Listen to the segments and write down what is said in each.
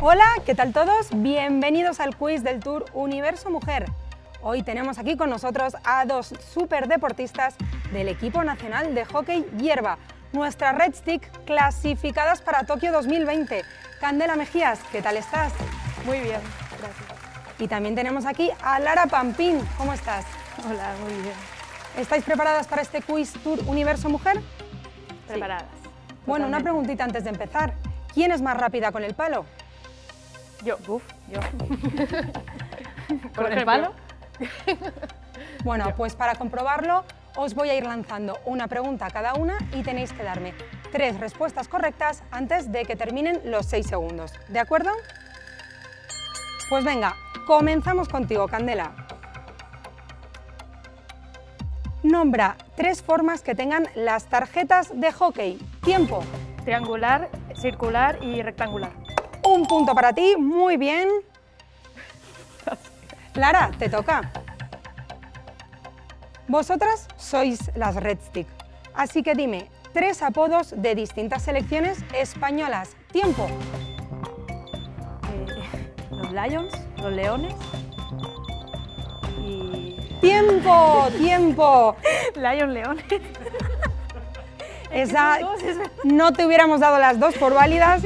Hola, ¿qué tal todos? Bienvenidos al quiz del Tour Universo Mujer. Hoy tenemos aquí con nosotros a dos superdeportistas del equipo nacional de hockey hierba, nuestra Red Stick clasificadas para Tokio 2020. Candela Mejías, ¿qué tal estás? Muy bien, gracias. Y también tenemos aquí a Lara Pampín, ¿cómo estás? Hola, muy bien. ¿Estáis preparadas para este quiz Tour Universo Mujer? Preparadas. Bueno, una preguntita antes de empezar. ¿Quién es más rápida con el palo? Yo, buf, yo. ¿Con el palo? Bueno, pues para comprobarlo os voy a ir lanzando una pregunta a cada una y tenéis que darme tres respuestas correctas antes de que terminen los seis segundos. ¿De acuerdo? Pues venga, comenzamos contigo, Candela. Nombra tres formas que tengan las tarjetas de hockey. Tiempo. Triangular, circular y rectangular. Un punto para ti, muy bien. Lara, te toca. Vosotras sois las Red Stick, así que dime tres apodos de distintas selecciones españolas. Tiempo. Eh, los Lions, los Leones y... ¡Tiempo! ¡Tiempo! Lion, Leones. Esa no te hubiéramos dado las dos por válidas.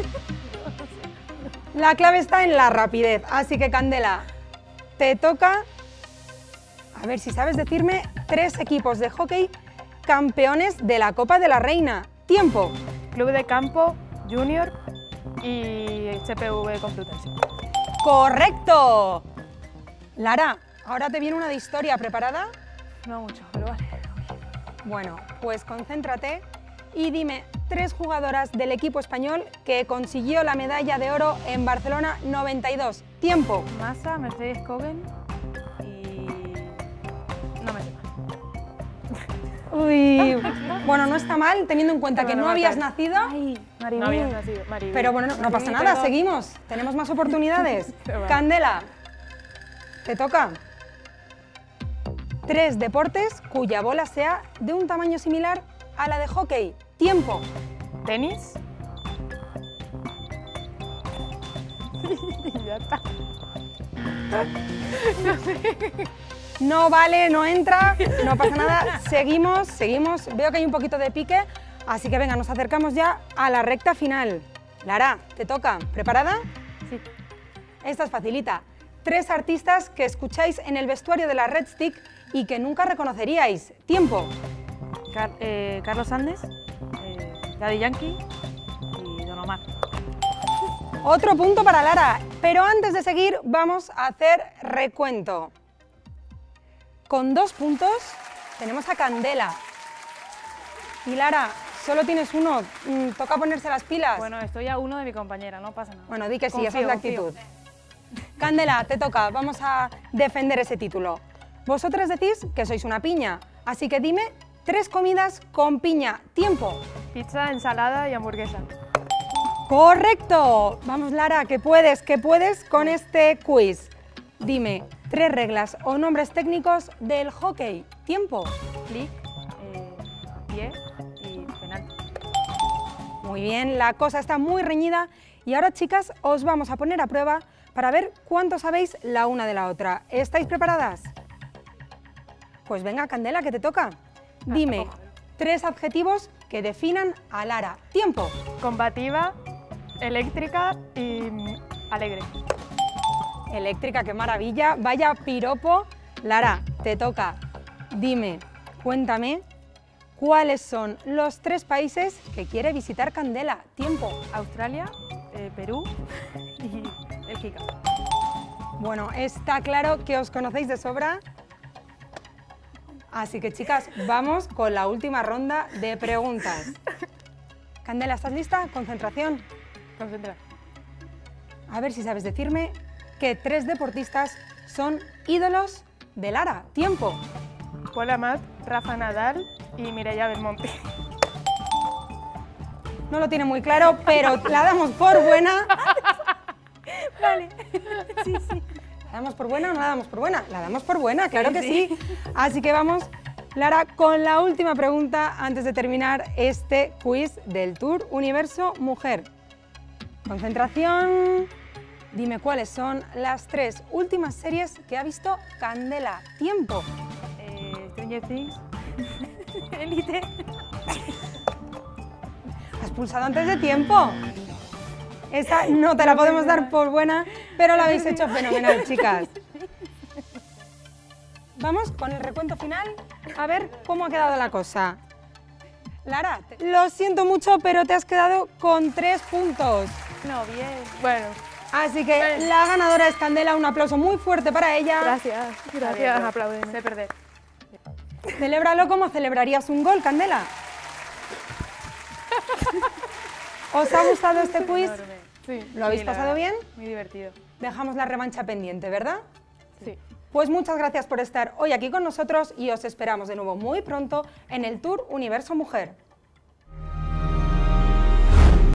La clave está en la rapidez, así que Candela, te toca a ver si sabes decirme tres equipos de hockey campeones de la Copa de la Reina. Tiempo. Club de Campo, Junior y CPV Complutense. Correcto. Lara, ahora te viene una de historia preparada. No mucho, pero vale. Bueno, pues concéntrate y dime tres jugadoras del equipo español que consiguió la medalla de oro en Barcelona 92. Tiempo. Massa, Mercedes Cogen y... No me sé más. Uy, bueno, no está mal teniendo en cuenta que no habías nacido, No habías nacido, Maribel. pero bueno, no, no pasa nada, seguimos, tenemos más oportunidades. Candela, te toca. Tres deportes cuya bola sea de un tamaño similar a la de hockey. Tiempo. Tenis. ya está. No vale, no entra, no pasa nada. Seguimos, seguimos. Veo que hay un poquito de pique, así que venga, nos acercamos ya a la recta final. Lara, te toca. ¿Preparada? Sí. Esta es facilita. Tres artistas que escucháis en el vestuario de la Red Stick y que nunca reconoceríais. Tiempo. Car- eh, Carlos Andes, Daddy Yankee y Don Omar. Otro punto para Lara. Pero antes de seguir, vamos a hacer recuento. Con dos puntos tenemos a Candela. Y Lara, solo tienes uno. Mm, Toca ponerse las pilas. Bueno, estoy a uno de mi compañera, no pasa nada. Bueno, di que sí, esa Confío, es la confío. actitud. Candela, te toca, vamos a defender ese título. Vosotras decís que sois una piña, así que dime tres comidas con piña. Tiempo. Pizza, ensalada y hamburguesa. Correcto. Vamos, Lara, que puedes, que puedes con este quiz. Dime tres reglas o nombres técnicos del hockey. Tiempo. Flick, eh, pie y penalti. Muy bien, la cosa está muy reñida y ahora, chicas, os vamos a poner a prueba para ver cuánto sabéis la una de la otra. ¿Estáis preparadas? Pues venga, Candela, que te toca. Dime tampoco. tres adjetivos que definan a Lara. Tiempo. Combativa, eléctrica y mm, alegre. Eléctrica, qué maravilla. Vaya piropo. Lara, te toca. Dime, cuéntame, ¿cuáles son los tres países que quiere visitar Candela? Tiempo. Australia, eh, Perú y Bélgica. Bueno, está claro que os conocéis de sobra. Así que chicas, vamos con la última ronda de preguntas. Candela, ¿estás lista? Concentración. Concentra. A ver si sabes decirme que tres deportistas son ídolos de Lara. Tiempo. Paul Amat, Rafa Nadal y Mireia Belmonte. No lo tiene muy claro, pero la damos por buena. Vale. ¿La damos por buena o no la damos por buena? La damos por buena, claro que sí. Así que vamos, Lara, con la última pregunta antes de terminar este quiz del Tour Universo Mujer. Concentración. Dime cuáles son las tres últimas series que ha visto Candela. Tiempo. Eh, Stranger Things. Elite. Has pulsado antes de tiempo. Esa no te la podemos dar por buena, pero lo habéis hecho fenomenal, chicas. Vamos con el recuento final a ver cómo ha quedado la cosa. Lara, te- lo siento mucho, pero te has quedado con tres puntos. No, bien. Bueno, Así que la ganadora es Candela, un aplauso muy fuerte para ella. gracias. Gracias, aplauden. Sé perder. Celébralo como celebrarías un gol, Candela. ¿Os ha gustado este quiz? Sí, ¿Lo habéis Sí, pasado bien? Muy divertido. Dejamos la revancha pendiente, ¿verdad? sí. Pues muchas gracias por estar hoy aquí con nosotros y os esperamos de nuevo muy pronto en el Tour Universo Mujer.